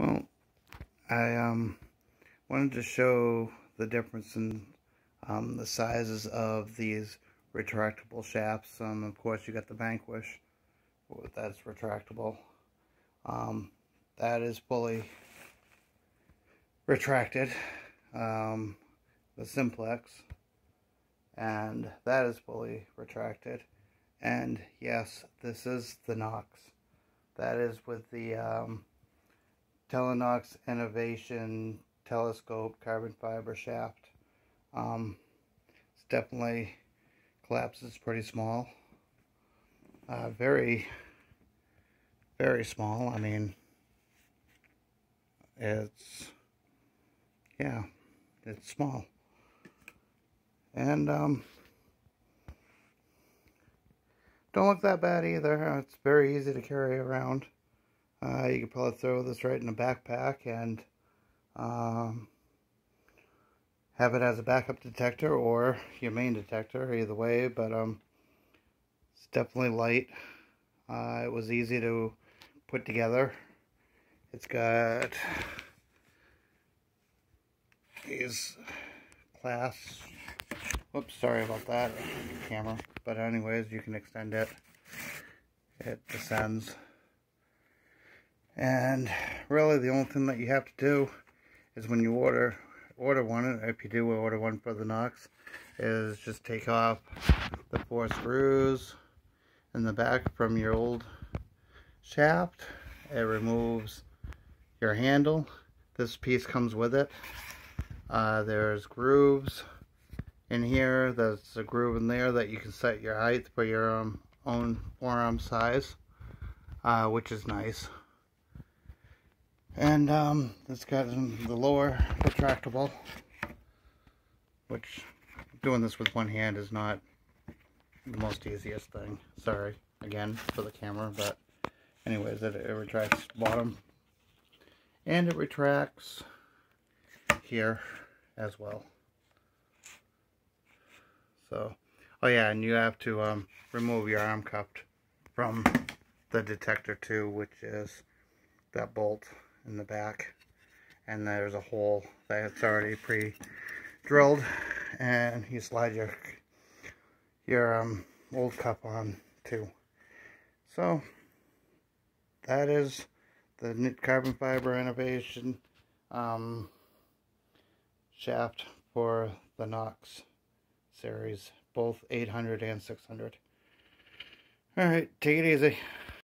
Well, I um, wanted to show the difference in um, the sizes of these retractable shafts. Um, of course, you got the Vanquish, that's retractable. Um, that is fully retracted. Um, the Simplex, and that is fully retracted. And yes, this is the Nox. That is with the um, Tele-Knox Innovation Telescope Carbon Fiber Shaft. Um, it's definitely collapses pretty small. Uh, very, very small. I mean, it's, yeah, it's small. And, um, don't look that bad either. It's very easy to carry around. Uh, you could probably throw this right in a backpack and um, have it as a backup detector or your main detector, either way. But um, it's definitely light. Uh, it was easy to put together. It's got these clasps. Whoops, sorry about that camera. But anyways, you can extend it. It descends. And really the only thing that you have to do is when you order order one, if you do order one for the Nox, is just take off the four screws in the back from your old shaft. It removes your handle. This piece comes with it. Uh, there's grooves in here. There's a groove in there that you can set your height for your um, own forearm size, uh, which is nice. And um, it's got the lower retractable, which doing this with one hand is not the most easiest thing. Sorry, again, for the camera, but anyways, it, it retracts bottom. And it retracts here as well. So, oh yeah, and you have to um, remove your arm cup from the detector too, which is that bolt in the back and there's a hole that's already pre-drilled and you slide your your um, old cup on too. So that is the carbon fiber innovation um, shaft for the Nox series both 800 and 600 all right take it easy